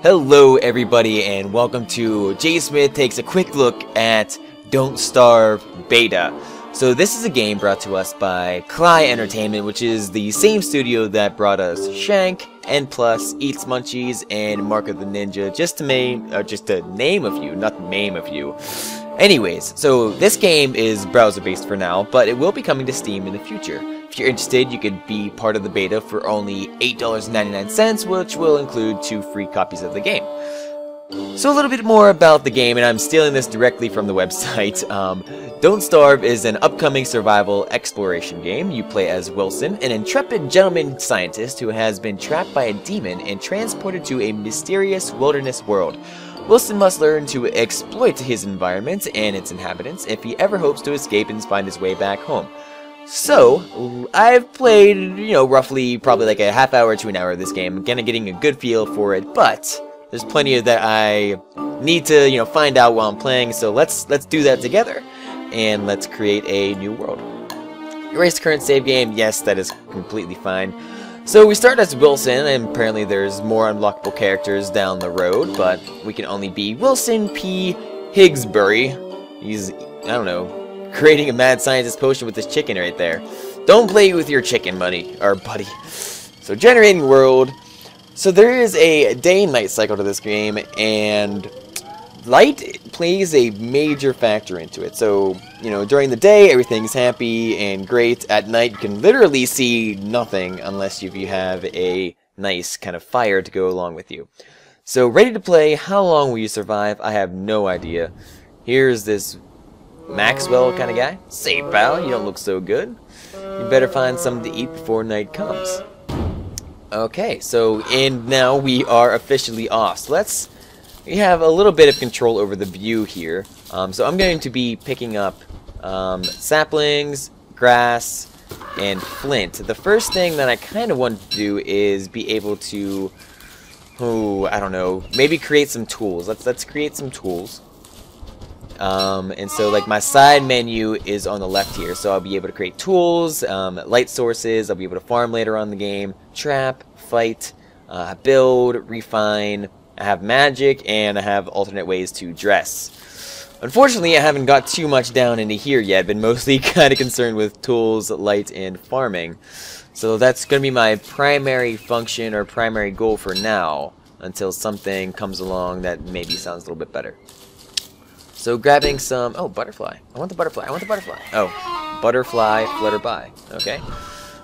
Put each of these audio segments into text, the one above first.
Hello everybody and welcome to Jay Smith takes a quick look at Don't Starve Beta. So this is a game brought to us by Klei Entertainment, which is the same studio that brought us Shank, N+, Eets Munchies, and Mark of the Ninja, just to name, or just to name a few, not name a few. Anyways, so this game is browser-based for now, but it will be coming to Steam in the future. If you're interested, you could be part of the beta for only $8.99, which will include two free copies of the game. So a little bit more about the game, and I'm stealing this directly from the website. Um, Don't Starve is an upcoming survival exploration game. You play as Wilson, an intrepid gentleman scientist who has been trapped by a demon and transported to a mysterious wilderness world. Wilson must learn to exploit his environment and its inhabitants if he ever hopes to escape and find his way back home. So, I've played, you know, roughly probably like a half hour to an hour of this game, kind of getting a good feel for it, but there's plenty of that I need to, you know, find out while I'm playing, so let's let's do that together, and let's create a new world. Erase current save game, yes, that is completely fine. So we start as Wilson, and apparently there's more unlockable characters down the road, but we can only be Wilson P. Higgsbury. He's, I don't know, creating a mad scientist potion with this chicken right there. Don't play with your chicken, buddy, or buddy. So generating world. So there is a day and night cycle to this game, and light plays a major factor into it. So, you know, during the day, everything's happy and great. At night, you can literally see nothing unless you, you have a nice kind of fire to go along with you. So, ready to play. How long will you survive? I have no idea. Here's this Maxwell kind of guy. Say, pal, you don't look so good. You better find something to eat before night comes. Okay, so, and now we are officially off. So let's we have a little bit of control over the view here. Um, so I'm going to be picking up um, saplings, grass, and flint. The first thing that I kind of want to do is be able to, oh, I don't know, maybe create some tools. Let's let's create some tools. Um, and so like my side menu is on the left here, so I'll be able to create tools, um, light sources. I'll be able to farm later on the game, trap, fight, uh, build, refine. I have magic, and I have alternate ways to dress. Unfortunately, I haven't got too much down into here yet, been mostly kind of concerned with tools, light, and farming. So that's going to be my primary function or primary goal for now, until something comes along that maybe sounds a little bit better. So grabbing some... Oh, butterfly. I want the butterfly. I want the butterfly. Oh, butterfly flutter by. Okay.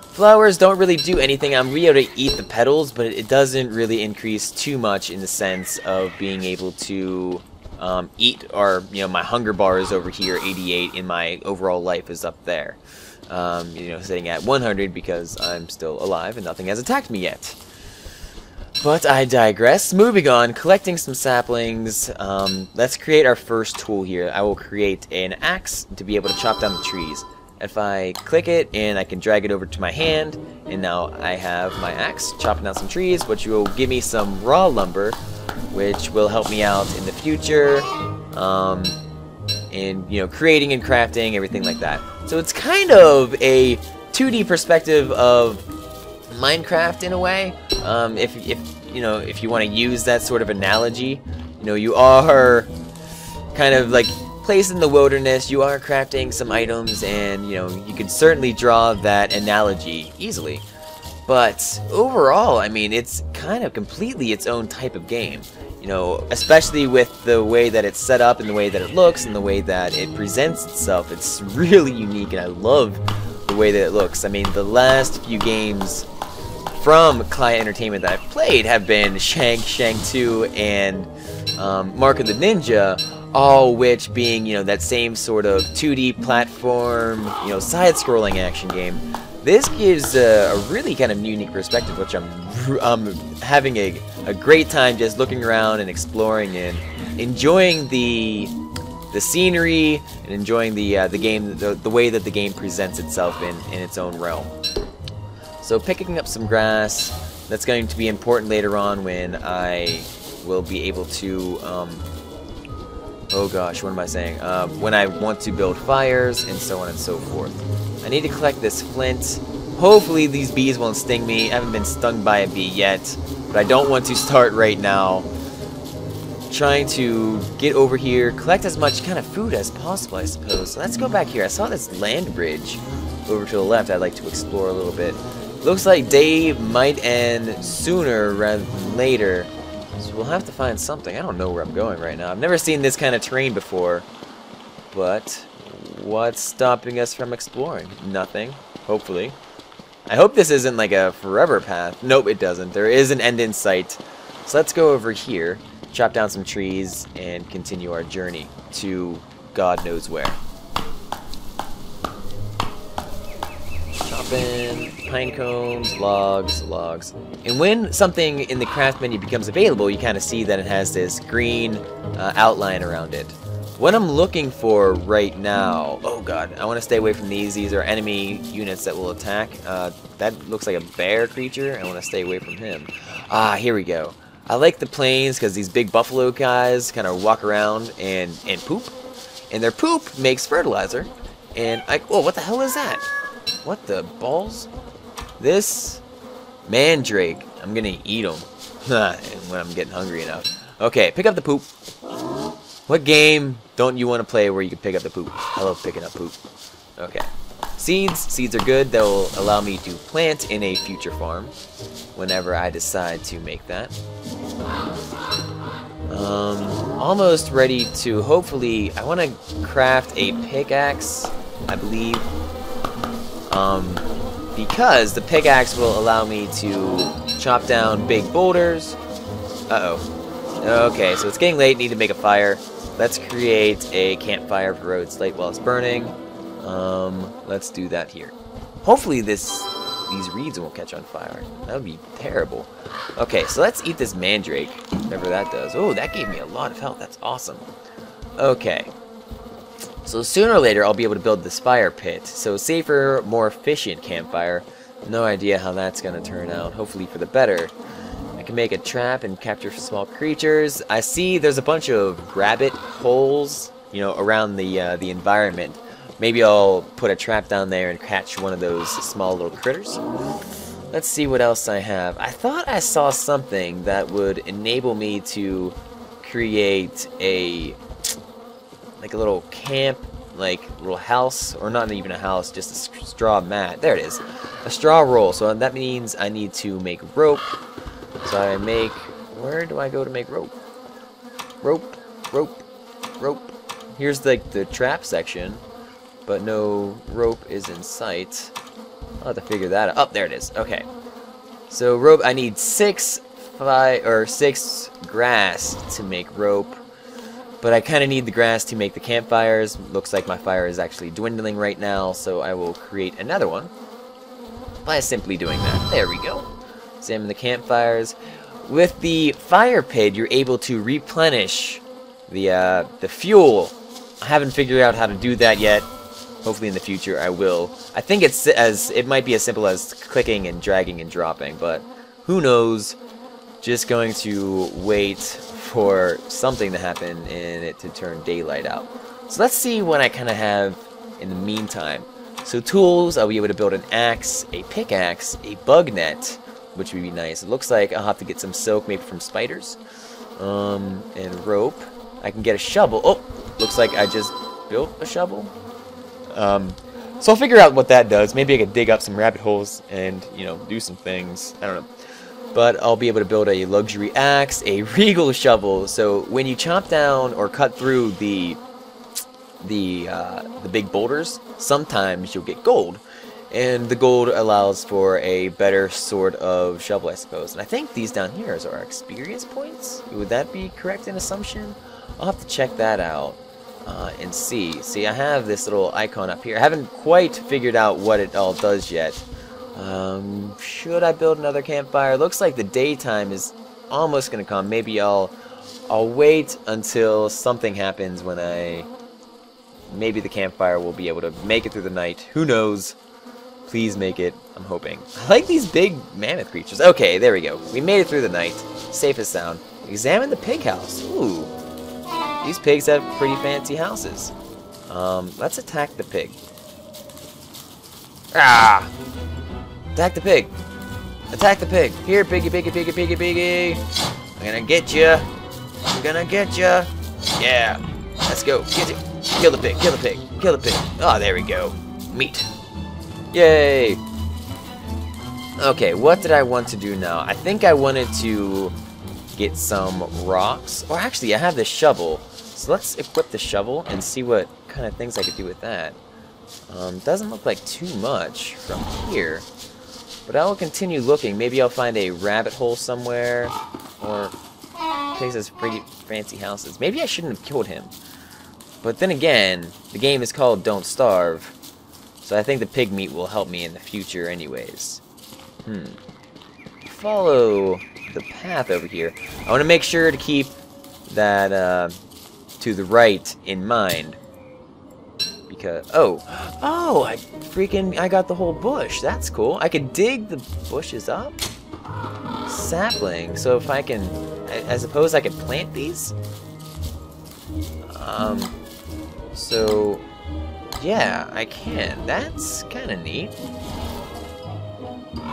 Flowers don't really do anything. I'm able to eat the petals, but it doesn't really increase too much in the sense of being able to um, eat, or, you know, my hunger bar is over here, 88, and my overall life is up there. Um, you know, sitting at 100 because I'm still alive and nothing has attacked me yet. But I digress. Moving on, collecting some saplings. Um, let's create our first tool here. I will create an axe to be able to chop down the trees. If I click it and I can drag it over to my hand, and now I have my axe chopping down some trees, which will give me some raw lumber, which will help me out in the future, um, in you know creating and crafting everything like that. So it's kind of a 2D perspective of Minecraft in a way. Um, if if you know if you want to use that sort of analogy, you know you are kind of like placed in the wilderness, you are crafting some items, and you know you can certainly draw that analogy easily. But overall, I mean, it's kind of completely its own type of game. You know, especially with the way that it's set up and the way that it looks and the way that it presents itself. It's really unique, and I love the way that it looks. I mean, the last few games from Klei Entertainment that I've played have been Shank, Shank 2, and um, Mark of the Ninja, all which being, you know, that same sort of 2D platform, you know, side-scrolling action game. This gives a, a, really kind of unique perspective, which I'm, I'm having a, a great time just looking around and exploring and enjoying the the scenery and enjoying the uh, the game, the, the way that the game presents itself in, in its own realm. So picking up some grass, that's going to be important later on when I will be able to um, oh gosh, what am I saying? Uh, when I want to build fires, and so on and so forth. I need to collect this flint. Hopefully these bees won't sting me. I haven't been stung by a bee yet, but I don't want to start right now. trying to get over here, collect as much kind of food as possible, I suppose. Let's go back here. I saw this land bridge over to the left I'd like to explore a little bit. Looks like day might end sooner rather than later. So we'll have to find something. I don't know where I'm going right now. I've never seen this kind of terrain before. But what's stopping us from exploring? Nothing. Hopefully. I hope this isn't like a forever path. Nope, it doesn't. There is an end in sight. So let's go over here, chop down some trees, and continue our journey to God knows where. Pine cones, logs, logs. And when something in the craft menu becomes available, you kind of see that it has this green uh, outline around it. What I'm looking for right now... Oh god, I want to stay away from these. These are enemy units that will attack. Uh, that looks like a bear creature. I want to stay away from him. Ah, here we go. I like the plains because these big buffalo guys kind of walk around and, and poop. And their poop makes fertilizer. And I... Oh, what the hell is that? What the balls? This mandrake. I'm to eat them when I'm getting hungry enough. Okay, pick up the poop. What game don't you want to play where you can pick up the poop? I love picking up poop. Okay. Seeds. Seeds are good. They'll allow me to plant in a future farm whenever I decide to make that. Um, almost ready to hopefully... I want to craft a pickaxe, I believe. Um, because the pickaxe will allow me to chop down big boulders. Uh-oh. Okay, so it's getting late. Need to make a fire. Let's create a campfire for road slate while it's burning. Um, let's do that here. Hopefully this these reeds won't catch on fire. That would be terrible. Okay, so let's eat this mandrake, whatever that does. Oh, that gave me a lot of health. That's awesome. Okay. So sooner or later, I'll be able to build this fire pit. So safer, more efficient campfire. No idea how that's going to turn out. Hopefully for the better I can make a trap and capture small creatures. I see there's a bunch of rabbit holes, you know, around the uh, the environment. Maybe I'll put a trap down there and catch one of those small little critters. Let's see what else I have. I thought I saw something that would enable me to create a like a little camp like little house or not even a house just a straw mat there it is a straw roll so that means I need to make rope so I make... Where do I go to make rope? Rope, rope, rope. Here's like the, the trap section, but no rope is in sight. I'll have to figure that out. Oh, there it is. Okay. So rope, I need six five or six grass to make rope. But I kind of need the grass to make the campfires. Looks like my fire is actually dwindling right now, so I will create another one by simply doing that. There we go examine the campfires. With the fire pit, you're able to replenish the uh, the fuel. I haven't figured out how to do that yet. Hopefully in the future I will. I think it's as it might be as simple as clicking and dragging and dropping, but who knows? Just going to wait for something to happen and it to turn daylight out. So let's see what I kind of have in the meantime. So tools, I'll be able to build an axe, a pickaxe, a bug net, which would be nice. It looks like I'll have to get some silk, maybe from spiders. Um, and rope. I can get a shovel. Oh, looks like I just built a shovel. Um, so I'll figure out what that does. Maybe I could dig up some rabbit holes and, you know, do some things. I don't know. But I'll be able to build a luxury axe, a regal shovel. So when you chop down or cut through the the uh, the big boulders, sometimes you'll get gold. And the gold allows for a better sort of shovel, I suppose. And I think these down here are experience points? Would that be correct in assumption? I'll have to check that out uh, and see. See, I have this little icon up here. I haven't quite figured out what it all does yet. Um, should I build another campfire? Looks like the daytime is almost going to come. Maybe I'll, I'll wait until something happens when I... Maybe the campfire will be able to make it through the night. Who knows? Please make it. I'm hoping. I like these big mammoth creatures. Okay, there we go. We made it through the night. Safe as sound. Examine the pig house. Ooh. These pigs have pretty fancy houses. Um, let's attack the pig. Ah! Attack the pig. Attack the pig. Here, piggy, piggy, piggy, piggy, piggy. I'm gonna get you. I'm gonna get ya. Yeah. Let's go. Get. Kill the pig. Kill the pig. Kill the pig. Oh, there we go. Meat. Yay. Okay, what did I want to do now? I think I wanted to get some rocks. Or actually, I have this shovel. So let's equip the shovel and see what kind of things I could do with that. Um, doesn't look like too much from here. But I will continue looking. Maybe I'll find a rabbit hole somewhere. Or places pretty fancy houses. Maybe I shouldn't have killed him. But then again, the game is called Don't Starve. So I think the pig meat will help me in the future anyways. Hmm. Follow the path over here. I want to make sure to keep that uh, to the right in mind. Because, oh, oh, I freaking, I got the whole bush. That's cool. I can dig the bushes up. Sapling. So if I can, I, I suppose I can plant these? Um, so, yeah, I can. That's kind of neat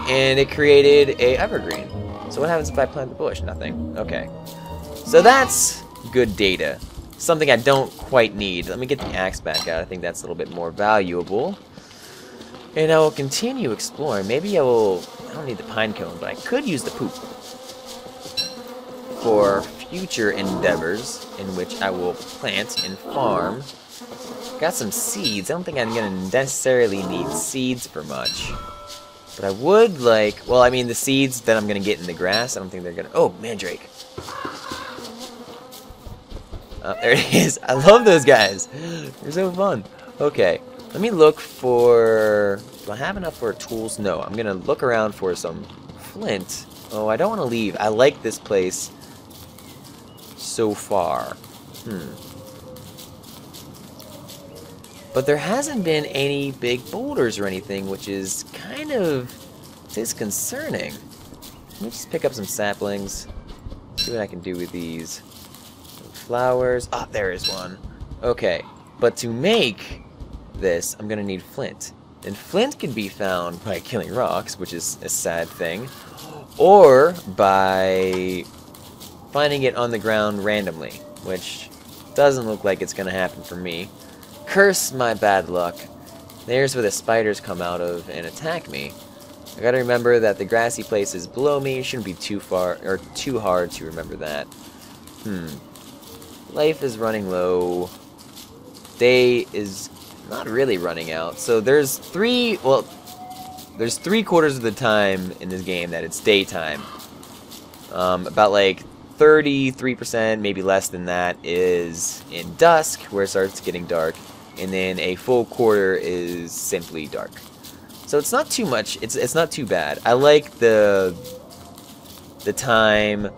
and it created a evergreen. So what happens if I plant the bush? Nothing. Okay. So that's good data. Something I don't quite need. Let me get the axe back out. I think that's a little bit more valuable. And I will continue exploring. Maybe I will... I don't need the pine cone, but I could use the poop. For future endeavors, in which I will plant and farm. Got some seeds. I don't think I'm going to necessarily need seeds for much. But I would like, well, I mean, the seeds that I'm going to get in the grass, I don't think they're going to, oh, mandrake. Oh, there it is. I love those guys. They're so fun. Okay, let me look for, do I have enough for tools? No, I'm going to look around for some flint. Oh, I don't want to leave. I like this place so far. Hmm. But there hasn't been any big boulders or anything, which is kind of disconcerting. Let me just pick up some saplings. See what I can do with these. Flowers. Ah, there is one. Okay, but to make this, I'm gonna need flint. And flint can be found by killing rocks, which is a sad thing, or by finding it on the ground randomly, which doesn't look like it's gonna happen for me. Curse my bad luck. There's where the spiders come out of and attack me. I gotta remember that the grassy places below me. Shouldn't be too far or too hard to remember that. Hmm. Life is running low. Day is not really running out. So there's three, well, there's three quarters of the time in this game that it's daytime. Um, about like 33%, maybe less than that, is in dusk, where it starts getting dark and then a full quarter is simply dark. So it's not too much. It's it's not too bad. I like the the time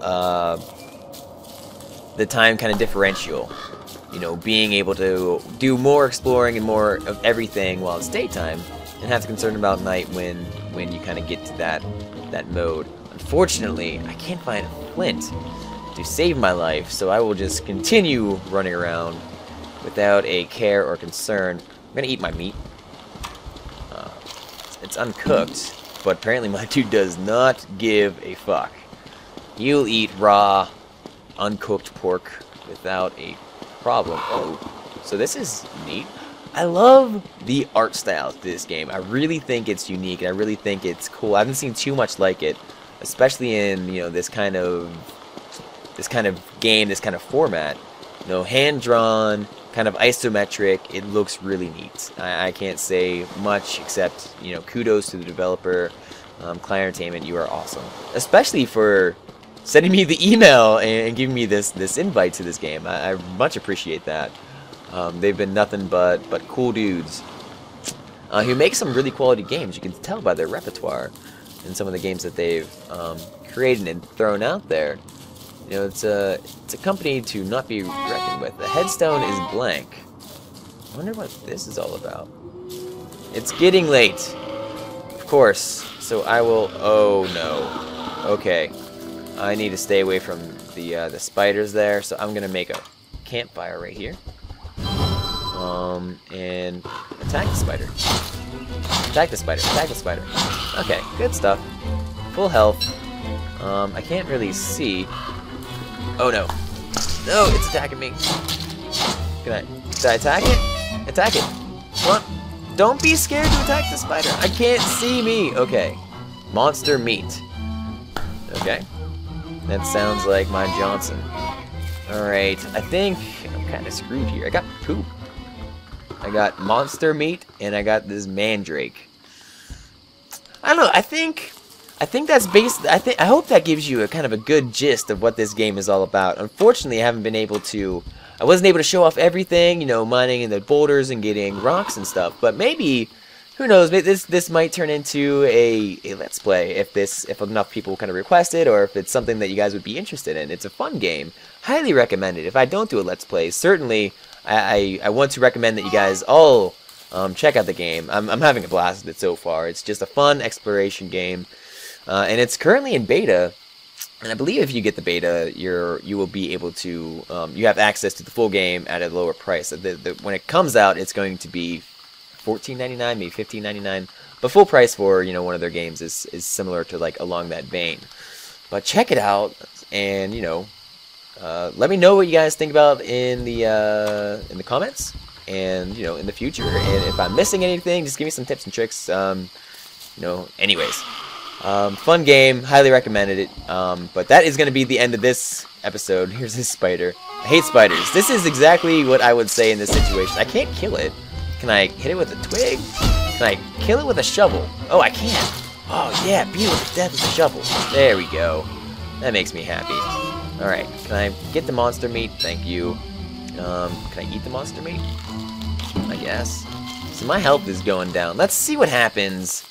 uh, the time kind of differential. You know, being able to do more exploring and more of everything while it's daytime, and have to concern about night when when you kind of get to that that mode. Unfortunately, I can't find a flint to save my life, so I will just continue running around without a care or concern. I'm gonna eat my meat. Uh, it's uncooked, but apparently my dude does not give a fuck. You'll eat raw, uncooked pork without a problem. Oh, so this is neat. I love the art style to this game. I really think it's unique, and I really think it's cool. I haven't seen too much like it, especially in you know this kind of this kind of game, this kind of format. You know, hand drawn, kind of isometric. It looks really neat. I, I, can't say much except, you know, kudos to the developer, um, Entertainment. You are awesome, especially for sending me the email and, giving me this this invite to this game. I, I much appreciate that. Um, they've been nothing but but cool dudes uh, who make some really quality games. You can tell by their repertoire and some of the games that they've um, created and thrown out there. You know, it's a it's a company to not be reckoned with. The headstone is blank. I wonder what this is all about. It's getting late. Of course. So I will. Oh no. Okay. I need to stay away from the uh, the spiders there. So I'm gonna make a campfire right here. Um, and attack the spider. Attack the spider. Attack the spider. Okay, good stuff. Full health. Um, I can't really see. Oh no. No, it's attacking me. Can I, did I attack it? Attack it. What? Don't be scared to attack the spider. I can't see me. Okay. Monster meat. Okay. That sounds like my Johnson. Alright, I think I'm kind of screwed here. I got poop. I got monster meat, and I got this mandrake. I don't know, I think I think that's based. I think I hope that gives you a kind of a good gist of what this game is all about. Unfortunately, I haven't been able to. I wasn't able to show off everything, you know, mining in the boulders and getting rocks and stuff. But maybe, who knows? This this might turn into a, a let's play if this if enough people kind of request it, or if it's something that you guys would be interested in. It's a fun game. Highly recommended. If I don't do a let's play, certainly I I, I want to recommend that you guys all um, check out the game. I'm I'm having a blast with it so far. It's just a fun exploration game. Uh, and it's currently in beta. And I believe if you get the beta, you're you will be able to um, you have access to the full game at a lower price. The, the, when it comes out, it's going to be $14.99, maybe $15.99. But full price for you know one of their games is is similar to like along that vein. But check it out, and you know, uh, let me know what you guys think about in the uh, in the comments, and you know in the future. And if I'm missing anything, just give me some tips and tricks. Um, you know, anyways. Um, fun game, highly recommended it. Um, but that is going to be the end of this episode. Here's this spider. I hate spiders. This is exactly what I would say in this situation. I can't kill it. Can I hit it with a twig? Can I kill it with a shovel? Oh, I can. Oh, yeah, beat it with death with a shovel. There we go. That makes me happy. Alright, can I get the monster meat? Thank you. Um, can I eat the monster meat? I guess. So my health is going down. Let's see what happens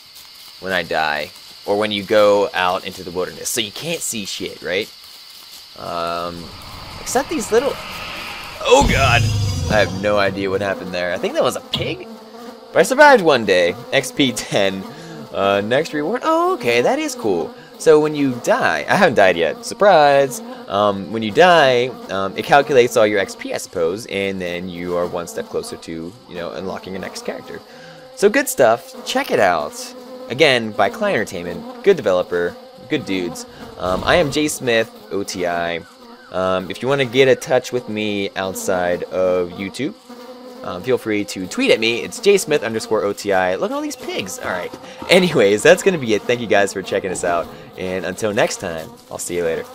when I die or when you go out into the wilderness. So you can't see shit, right? Um, except these little... Oh god! I have no idea what happened there. I think that was a pig? But I survived one day. XP 10. Uh, next reward. Oh, okay, that is cool. So when you die, I haven't died yet, surprise! Um, when you die, um, it calculates all your XP, I suppose, and then you are one step closer to, you know, unlocking your next character. So good stuff, check it out. Again, by Klei Entertainment, good developer, good dudes. Um, I am Jay Smith, OTI. Um, if you want to get in touch with me outside of YouTube, um, feel free to tweet at me. It's jsmith underscore OTI. Look at all these pigs. All right. Anyways, that's going to be it. Thank you guys for checking us out. And until next time, I'll see you later.